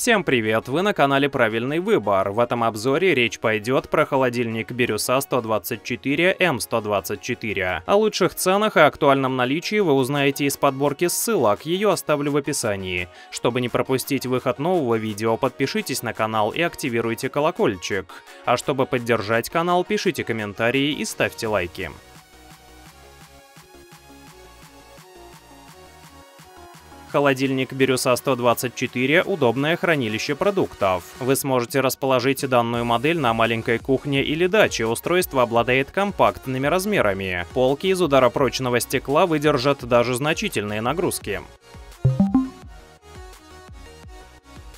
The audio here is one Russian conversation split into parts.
Всем привет, вы на канале Правильный Выбор. В этом обзоре речь пойдет про холодильник Бирюса 124 М124. О лучших ценах и актуальном наличии вы узнаете из подборки ссылок, ее оставлю в описании. Чтобы не пропустить выход нового видео, подпишитесь на канал и активируйте колокольчик. А чтобы поддержать канал, пишите комментарии и ставьте лайки. Холодильник Бирюса 124 – удобное хранилище продуктов. Вы сможете расположить данную модель на маленькой кухне или даче. Устройство обладает компактными размерами. Полки из ударопрочного стекла выдержат даже значительные нагрузки.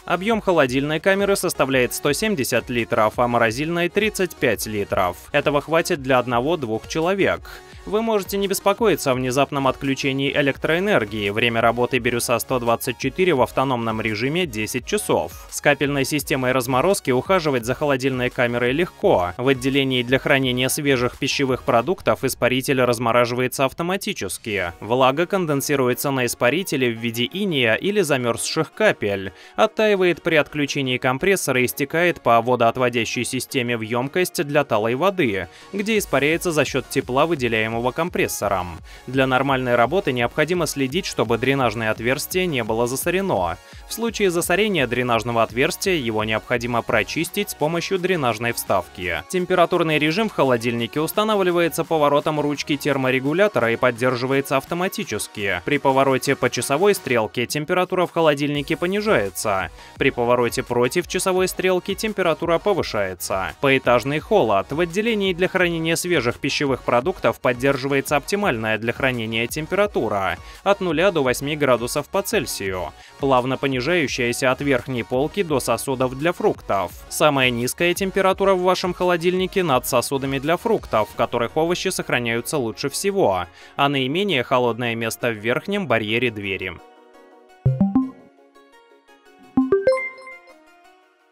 Объем холодильной камеры составляет 170 литров, а морозильной 35 литров. Этого хватит для одного-двух человек. Вы можете не беспокоиться о внезапном отключении электроэнергии. Время работы Бирюса 124 в автономном режиме 10 часов. С капельной системой разморозки ухаживать за холодильной камерой легко. В отделении для хранения свежих пищевых продуктов испаритель размораживается автоматически. Влага конденсируется на испарителе в виде иния или замерзших капель. Оттаивает при отключении компрессора и стекает по водоотводящей системе в емкость для талой воды, где испаряется за счет тепла, выделяемого управляемого компрессором. Для нормальной работы необходимо следить, чтобы дренажное отверстие не было засорено. В случае засорения дренажного отверстия его необходимо прочистить с помощью дренажной вставки. Температурный режим в холодильнике устанавливается поворотом ручки терморегулятора и поддерживается автоматически. При повороте по часовой стрелке температура в холодильнике понижается. При повороте против часовой стрелки температура повышается. Поэтажный холод. В отделении для хранения свежих пищевых продуктов поддерживается поддерживается оптимальная для хранения температура от 0 до 8 градусов по Цельсию, плавно понижающаяся от верхней полки до сосудов для фруктов. Самая низкая температура в вашем холодильнике над сосудами для фруктов, в которых овощи сохраняются лучше всего, а наименее холодное место в верхнем барьере двери.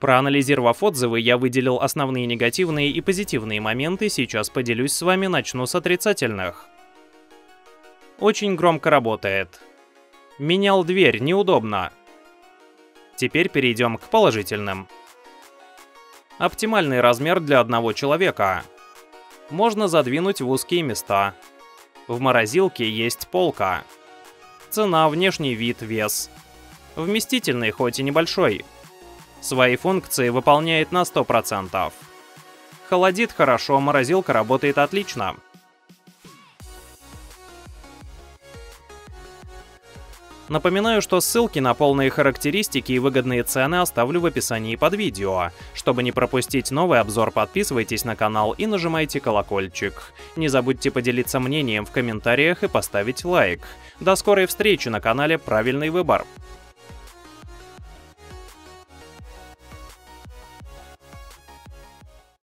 Проанализировав отзывы, я выделил основные негативные и позитивные моменты, сейчас поделюсь с вами, начну с отрицательных. Очень громко работает. Менял дверь, неудобно. Теперь перейдем к положительным. Оптимальный размер для одного человека. Можно задвинуть в узкие места. В морозилке есть полка. Цена, внешний вид, вес. Вместительный, хоть и небольшой. Свои функции выполняет на 100%. Холодит хорошо, морозилка работает отлично. Напоминаю, что ссылки на полные характеристики и выгодные цены оставлю в описании под видео. Чтобы не пропустить новый обзор, подписывайтесь на канал и нажимайте колокольчик. Не забудьте поделиться мнением в комментариях и поставить лайк. До скорой встречи на канале «Правильный выбор».